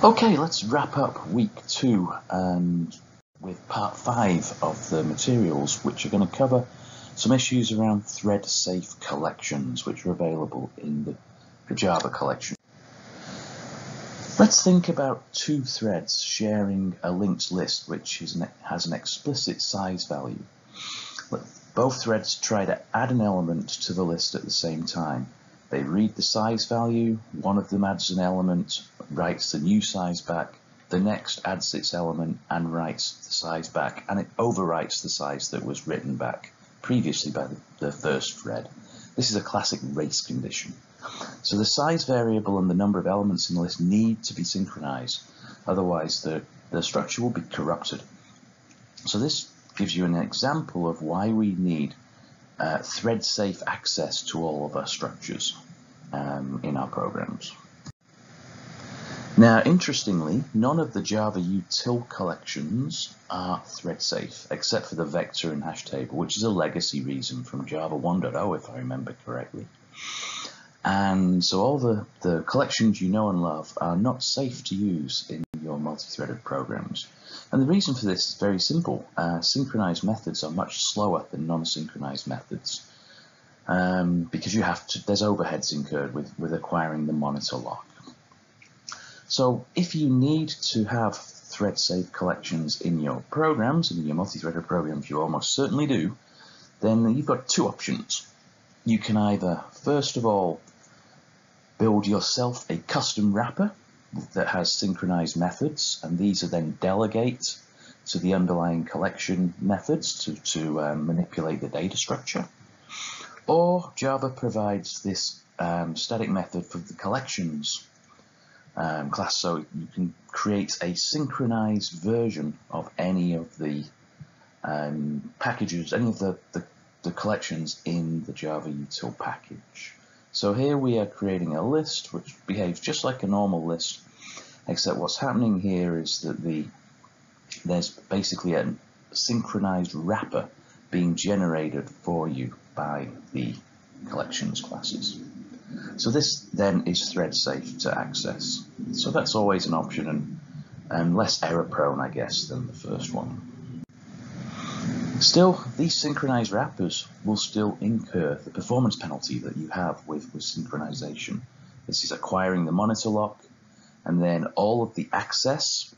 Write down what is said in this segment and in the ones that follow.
Okay, let's wrap up week two um, with part five of the materials, which are going to cover some issues around thread safe collections, which are available in the, the Java collection. Let's think about two threads sharing a linked list which an, has an explicit size value. Both threads try to add an element to the list at the same time. They read the size value, one of them adds an element, writes the new size back, the next adds its element and writes the size back, and it overwrites the size that was written back previously by the, the first thread. This is a classic race condition. So the size variable and the number of elements in the list need to be synchronized, otherwise the, the structure will be corrupted. So this gives you an example of why we need uh, thread-safe access to all of our structures um, in our programs. Now, interestingly, none of the Java util collections are thread safe, except for the vector and hash table, which is a legacy reason from Java 1.0, if I remember correctly. And so all the, the collections you know and love are not safe to use in your multi-threaded programs. And the reason for this is very simple. Uh, synchronized methods are much slower than non-synchronized methods um, because you have to, there's overheads incurred with, with acquiring the monitor lock. So if you need to have thread-safe collections in your programs, in your multi-threaded programs you almost certainly do, then you've got two options. You can either, first of all, build yourself a custom wrapper that has synchronized methods, and these are then delegate to the underlying collection methods to, to um, manipulate the data structure. Or Java provides this um, static method for the collections um, class, so you can create a synchronized version of any of the um, packages, any of the, the, the collections in the Java util package. So here we are creating a list which behaves just like a normal list, except what's happening here is that the there's basically a synchronized wrapper being generated for you by the collections classes. So this then is thread safe to access. So that's always an option and, and less error prone, I guess, than the first one. Still, these synchronized wrappers will still incur the performance penalty that you have with, with synchronization. This is acquiring the monitor lock, and then all of the access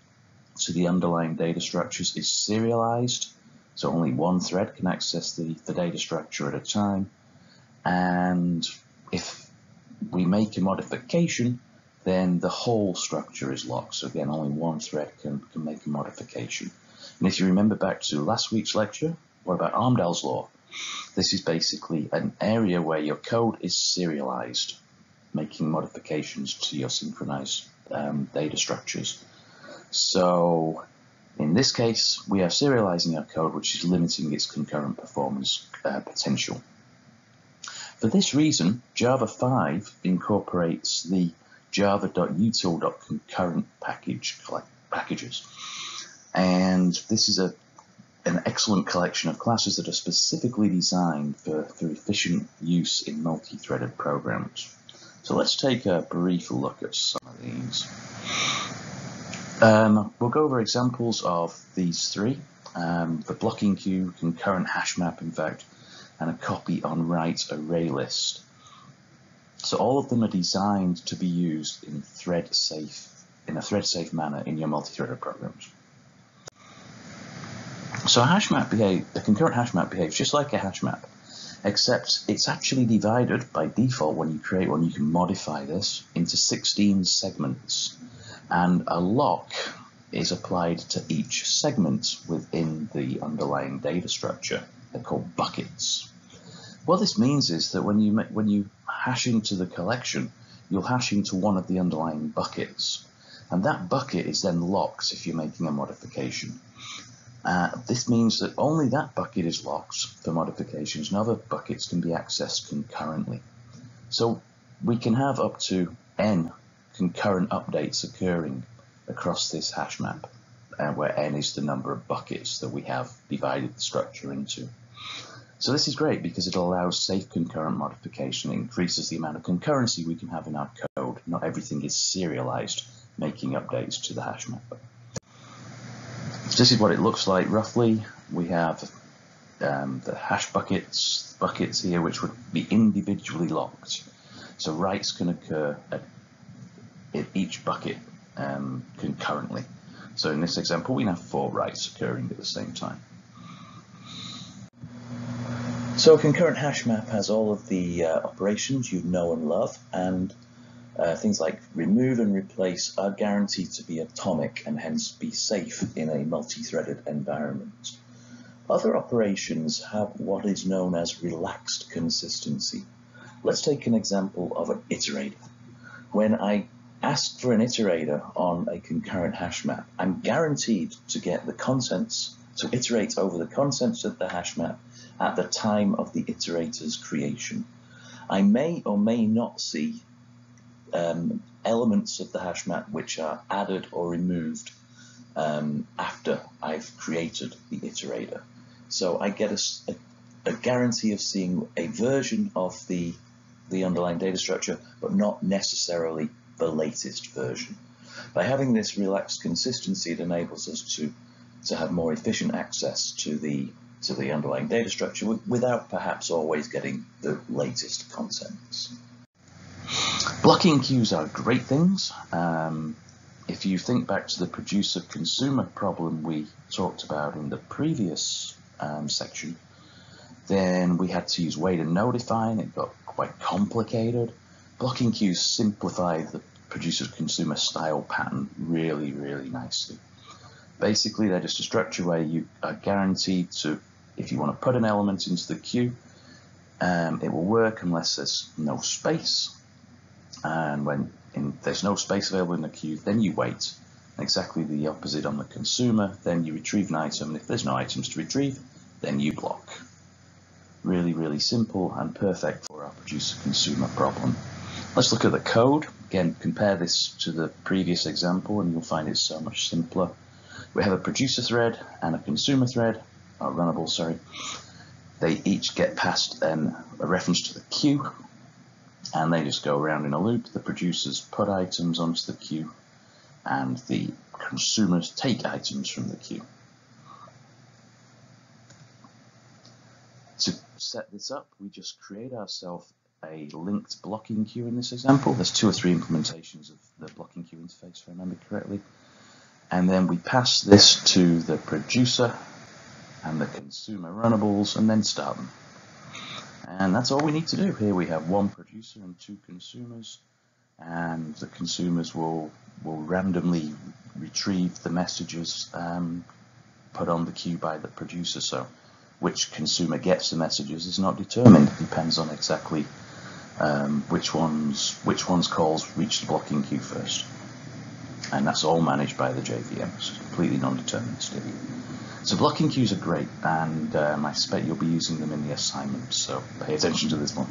to the underlying data structures is serialized, so only one thread can access the, the data structure at a time. And if we make a modification, then the whole structure is locked. So again, only one thread can, can make a modification. And if you remember back to last week's lecture, what about Amdahl's law? This is basically an area where your code is serialized, making modifications to your synchronized um, data structures. So in this case, we are serializing our code, which is limiting its concurrent performance uh, potential. For this reason, Java 5 incorporates the java.util.concurrent package packages. And this is a, an excellent collection of classes that are specifically designed for, for efficient use in multi-threaded programs. So let's take a brief look at some of these. Um, we'll go over examples of these three. Um, the blocking queue, concurrent hash map, in fact, and a copy on write array list. So all of them are designed to be used in thread safe, in a thread safe manner in your multi-threaded programs. So a hash map behave, a concurrent hash map behaves just like a hash map, except it's actually divided by default when you create one, you can modify this into 16 segments, and a lock is applied to each segment within the underlying data structure. They're called buckets. What this means is that when you when you hash into the collection, you'll hash into one of the underlying buckets, and that bucket is then locked if you're making a modification. Uh, this means that only that bucket is locked for modifications, and other buckets can be accessed concurrently. So we can have up to n concurrent updates occurring across this hash map, uh, where n is the number of buckets that we have divided the structure into. So this is great because it allows safe concurrent modification. It increases the amount of concurrency we can have in our code. Not everything is serialized making updates to the hash map. This is what it looks like roughly. We have um, the hash buckets, buckets here, which would be individually locked. So writes can occur at, at each bucket um, concurrently. So in this example, we have four writes occurring at the same time. So a concurrent hash map has all of the uh, operations you know and love, and uh, things like remove and replace are guaranteed to be atomic and hence be safe in a multi-threaded environment. Other operations have what is known as relaxed consistency. Let's take an example of an iterator. When I ask for an iterator on a concurrent hash map, I'm guaranteed to get the contents, to iterate over the contents of the hash map at the time of the iterator's creation. I may or may not see um, elements of the hash map which are added or removed um, after I've created the iterator. So I get a, a, a guarantee of seeing a version of the the underlying data structure, but not necessarily the latest version. By having this relaxed consistency, it enables us to, to have more efficient access to the, to the underlying data structure without perhaps always getting the latest contents. Blocking queues are great things. Um, if you think back to the producer-consumer problem we talked about in the previous um, section, then we had to use wait and notify, and it got quite complicated. Blocking queues simplify the producer consumer style pattern really, really nicely. Basically, they're just a structure where you are guaranteed to, if you want to put an element into the queue, um, it will work unless there's no space. And when in, there's no space available in the queue, then you wait. Exactly the opposite on the consumer, then you retrieve an item, and if there's no items to retrieve, then you block. Really, really simple and perfect for our producer-consumer problem. Let's look at the code. Again, compare this to the previous example and you'll find it so much simpler. We have a producer thread and a consumer thread, or runnable, sorry. They each get passed um, a reference to the queue and they just go around in a loop. The producers put items onto the queue and the consumers take items from the queue. To set this up, we just create ourselves a linked blocking queue in this example. There's two or three implementations of the blocking queue interface, if I remember correctly. And then we pass this to the producer and the consumer runnables and then start them. And that's all we need to do. Here we have one producer and two consumers and the consumers will will randomly retrieve the messages um, put on the queue by the producer. So which consumer gets the messages is not determined. It depends on exactly um, which ones which ones calls reach the blocking queue first. And that's all managed by the JVM, so completely non-deterministic. So blocking queues are great, and um, I suspect you'll be using them in the assignment, so pay attention to this one.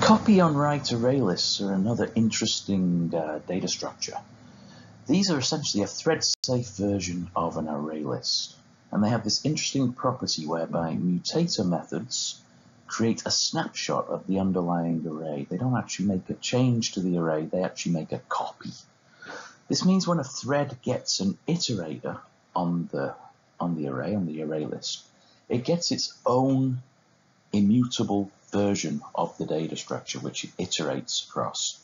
Copy on write array lists are another interesting uh, data structure. These are essentially a thread-safe version of an array list and they have this interesting property whereby mutator methods create a snapshot of the underlying array. They don't actually make a change to the array, they actually make a copy. This means when a thread gets an iterator on the, on the array, on the array list, it gets its own immutable version of the data structure which it iterates across.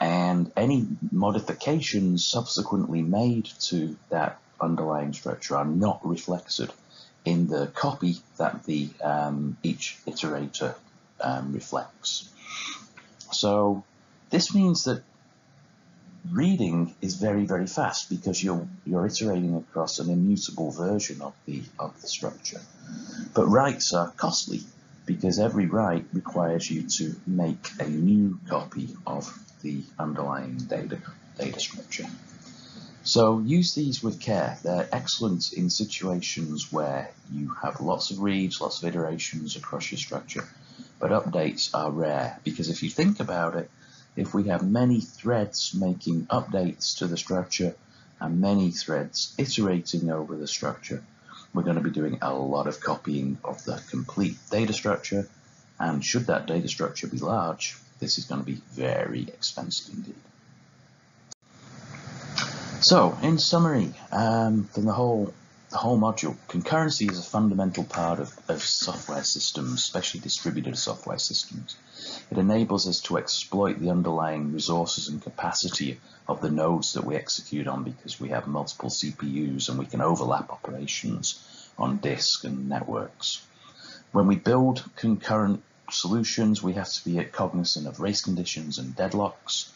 And any modifications subsequently made to that underlying structure are not reflected in the copy that the um, each iterator um, reflects. So this means that reading is very very fast because you're you're iterating across an immutable version of the of the structure. But writes are costly because every write requires you to make a new copy of the underlying data data structure. So use these with care. They're excellent in situations where you have lots of reads, lots of iterations across your structure, but updates are rare because if you think about it, if we have many threads making updates to the structure and many threads iterating over the structure, we're going to be doing a lot of copying of the complete data structure. And should that data structure be large, this is going to be very expensive indeed. So, in summary, um, from the whole the whole module, concurrency is a fundamental part of, of software systems, especially distributed software systems. It enables us to exploit the underlying resources and capacity of the nodes that we execute on because we have multiple CPUs and we can overlap operations on disk and networks. When we build concurrent solutions, we have to be cognizant of race conditions and deadlocks,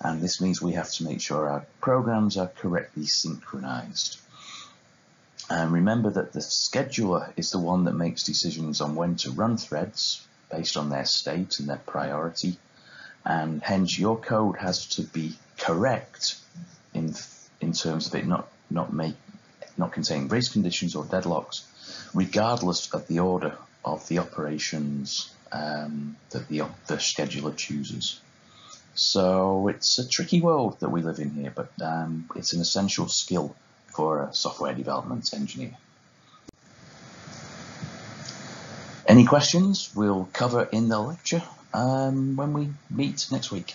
and this means we have to make sure our programs are correctly synchronized. And remember that the scheduler is the one that makes decisions on when to run threads based on their state and their priority. And hence your code has to be correct in in terms of it not not make not containing race conditions or deadlocks, regardless of the order of the operations um, that the, the scheduler chooses. So it's a tricky world that we live in here, but um, it's an essential skill for a software development engineer. Any questions we'll cover in the lecture um, when we meet next week.